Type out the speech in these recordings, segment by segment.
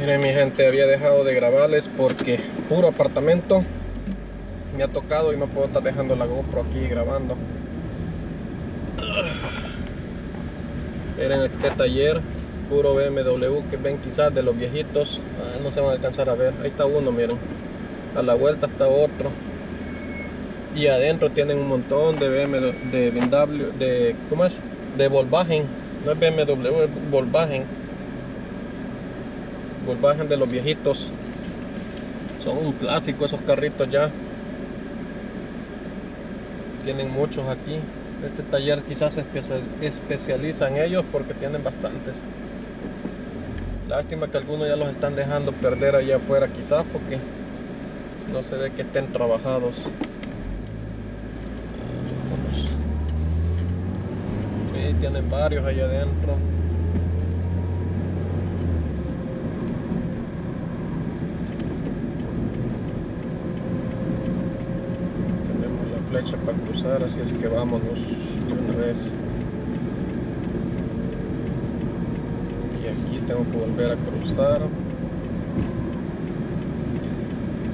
Miren mi gente, había dejado de grabarles porque puro apartamento me ha tocado y no puedo estar dejando la GoPro aquí grabando. Miren este taller, puro BMW que ven quizás de los viejitos, ah, no se van a alcanzar a ver. Ahí está uno, miren. A la vuelta está otro. Y adentro tienen un montón de BMW, de BMW, de ¿cómo es? De Volkswagen. No es BMW, es Volkswagen. Volkswagen de los viejitos. Son un clásico esos carritos ya. Tienen muchos aquí. Este taller quizás se especializa en ellos porque tienen bastantes. Lástima que algunos ya los están dejando perder allá afuera quizás porque no se ve que estén trabajados. Sí, tienen varios allá adentro. Flecha para cruzar, así es que vámonos de una vez. Y aquí tengo que volver a cruzar.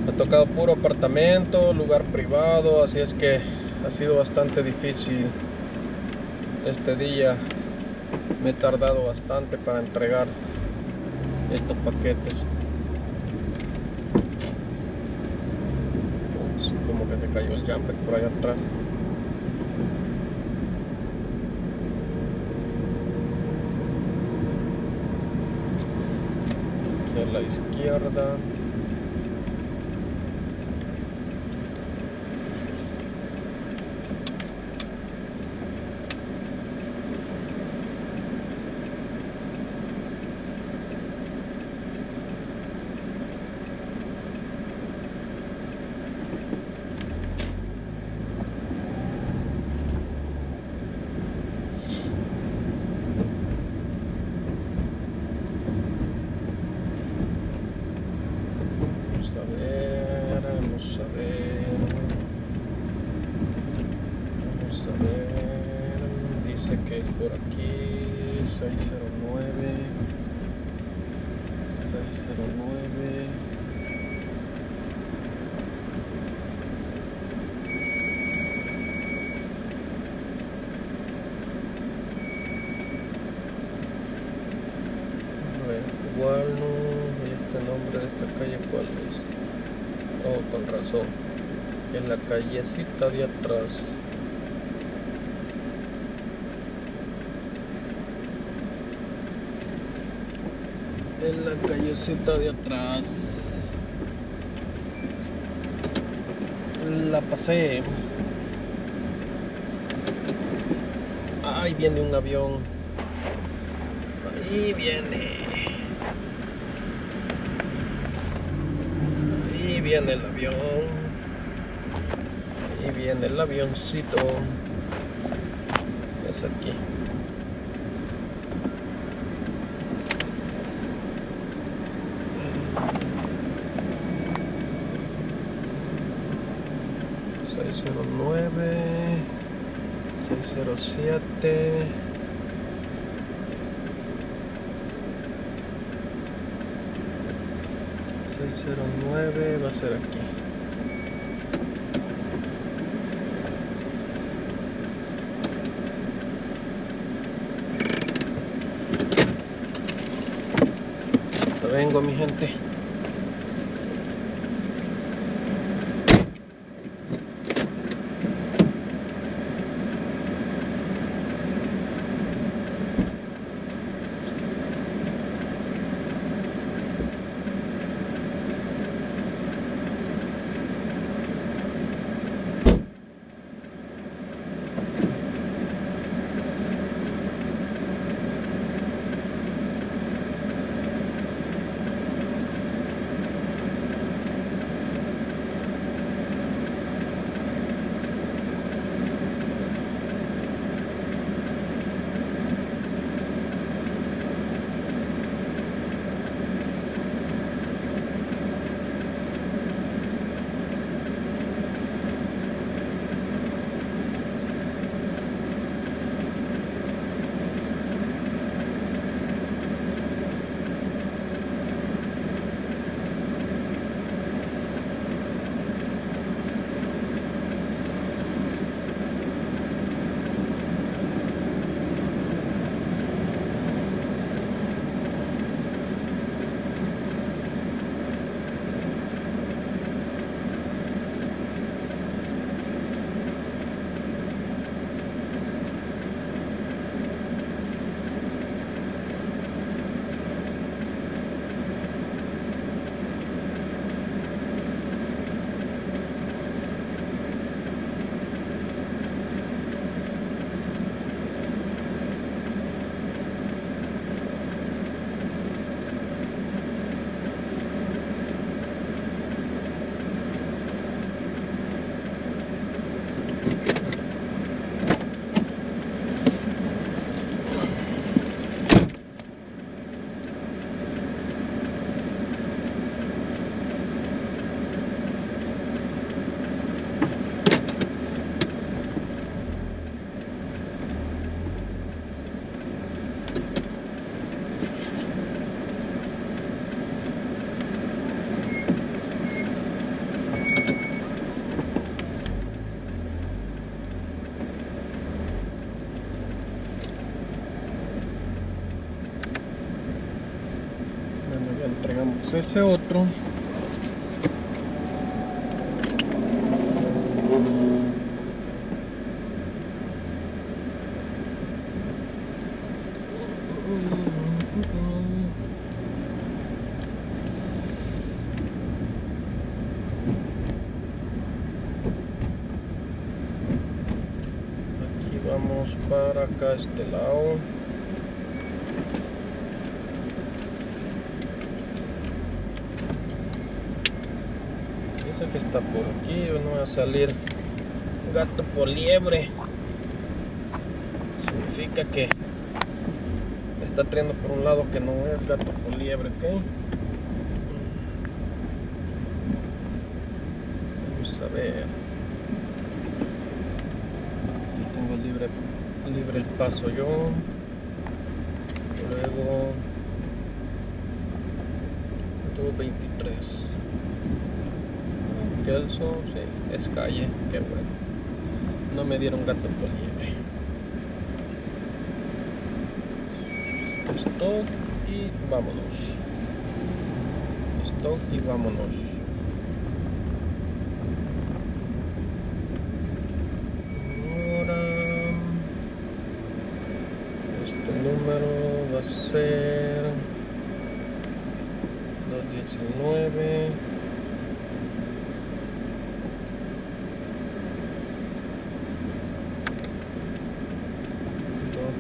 Ha tocado puro apartamento, lugar privado, así es que ha sido bastante difícil este día. Me he tardado bastante para entregar estos paquetes. que se cayó el jumper por allá atrás. Aquí a la izquierda. Vamos a ver. Vamos a ver. Dice que es por aquí. 609 609 a ver igual no este nombre de esta calle cuál es Oh, con razón. En la callecita de atrás. En la callecita de atrás. La pasé. Ahí viene un avión. Ahí viene. Viene el avión. y viene el avioncito. Es aquí. seis cero nueve seis cero siete 09 va a ser aquí. Vengo mi gente ese otro. Aquí vamos para acá este lado dice que está por aquí no va a salir gato por liebre. Significa que está trayendo por un lado que no es gato por liebre ok vamos a ver. Tengo libre libre el paso yo. Luego tuvo 23 Kelso, sí, es calle, qué bueno. No me dieron gato por liebre. Stop y vámonos. Stop y vámonos. Ahora este número va a ser 219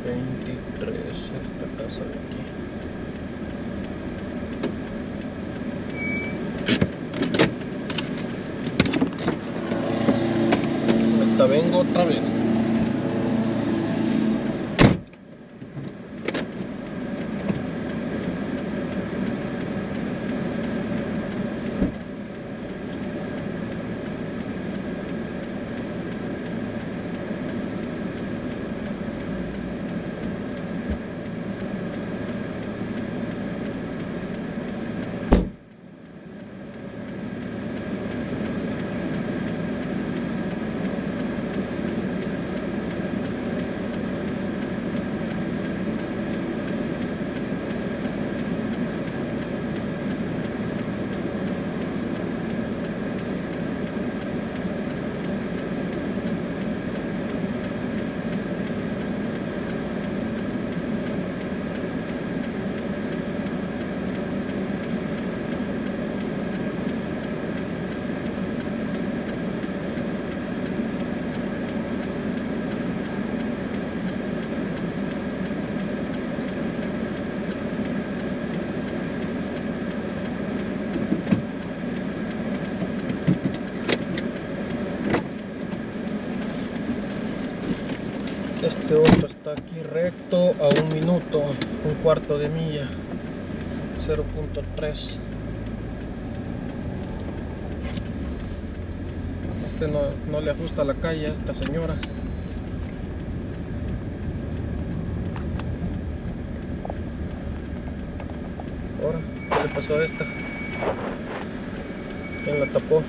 23 esta casa de aquí. Vengo otra vez este otro está aquí recto a un minuto un cuarto de milla 0.3 este no, no le ajusta la calle a esta señora ahora ¿qué le pasó a esta? ¿quién la tapó?